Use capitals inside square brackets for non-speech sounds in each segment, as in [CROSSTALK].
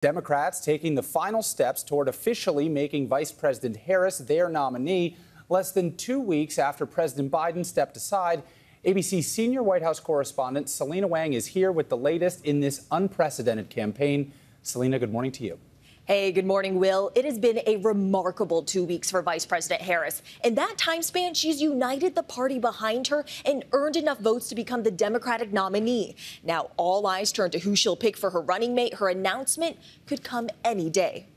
Democrats taking the final steps toward officially making Vice President Harris their nominee less than two weeks after President Biden stepped aside. ABC senior White House correspondent Selena Wang is here with the latest in this unprecedented campaign. Selena, good morning to you. Hey, good morning, Will. It has been a remarkable two weeks for Vice President Harris. In that time span, she's united the party behind her and earned enough votes to become the Democratic nominee. Now, all eyes turn to who she'll pick for her running mate. Her announcement could come any day.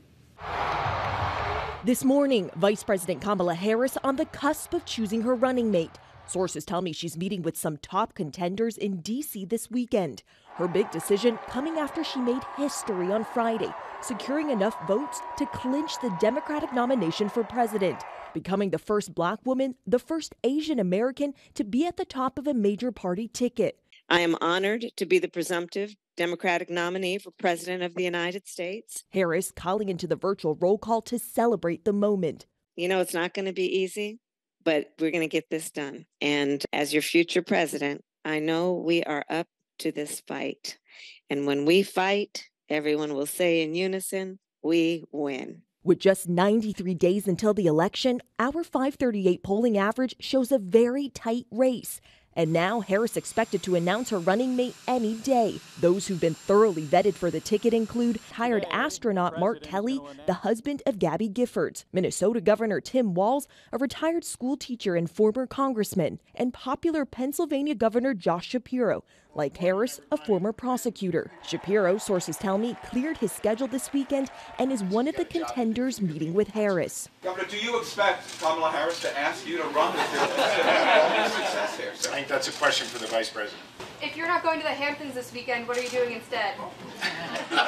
This morning, Vice President Kamala Harris on the cusp of choosing her running mate. Sources tell me she's meeting with some top contenders in D.C. this weekend. Her big decision coming after she made history on Friday, securing enough votes to clinch the Democratic nomination for president, becoming the first black woman, the first Asian American to be at the top of a major party ticket. I am honored to be the presumptive Democratic nominee for President of the United States. Harris calling into the virtual roll call to celebrate the moment. You know, it's not going to be easy but we're going to get this done. And as your future president, I know we are up to this fight. And when we fight, everyone will say in unison, we win. With just 93 days until the election, our 538 polling average shows a very tight race. And now Harris expected to announce her running mate any day. Those who've been thoroughly vetted for the ticket include retired astronaut Mark Kelly, the husband of Gabby Giffords, Minnesota Governor Tim Walz, a retired school teacher and former congressman, and popular Pennsylvania Governor Josh Shapiro, like Harris, a former prosecutor. Shapiro, sources tell me, cleared his schedule this weekend and is one of the contenders meeting with Harris. Governor, do you expect Kamala Harris to ask you to run [LAUGHS] with your success here, sir? I think that's a question for the vice president. If you're not going to the Hamptons this weekend, what are you doing instead? [LAUGHS] Let me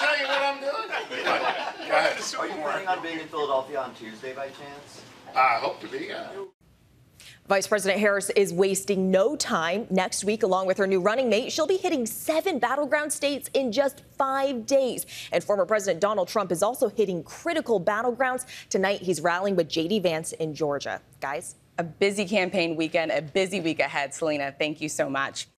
tell you what I'm doing. Go ahead. Are you planning on being in Philadelphia on Tuesday by chance? I hope to be. Uh... Vice President Harris is wasting no time. Next week, along with her new running mate, she'll be hitting seven battleground states in just five days. And former President Donald Trump is also hitting critical battlegrounds. Tonight, he's rallying with J.D. Vance in Georgia. Guys? A busy campaign weekend, a busy week ahead. Selena, thank you so much.